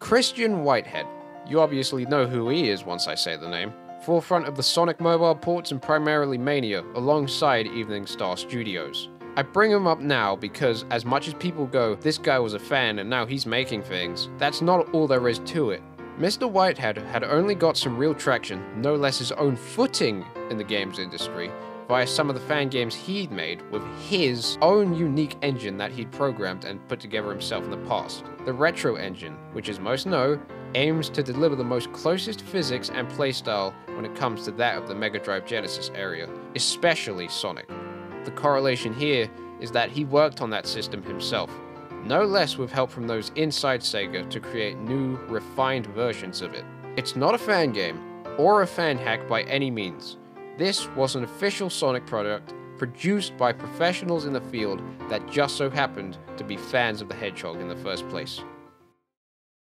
Christian Whitehead. You obviously know who he is once I say the name. Forefront of the Sonic mobile ports and primarily Mania, alongside Evening Star Studios. I bring him up now because, as much as people go, this guy was a fan and now he's making things, that's not all there is to it. Mr. Whitehead had only got some real traction, no less his own footing in the games industry, via some of the fan games he'd made with his own unique engine that he'd programmed and put together himself in the past. The Retro Engine, which as most know, aims to deliver the most closest physics and playstyle when it comes to that of the Mega Drive Genesis area, especially Sonic. The correlation here is that he worked on that system himself, no less with help from those inside Sega to create new, refined versions of it. It's not a fan game, or a fan hack by any means. This was an official Sonic product produced by professionals in the field that just so happened to be fans of the Hedgehog in the first place.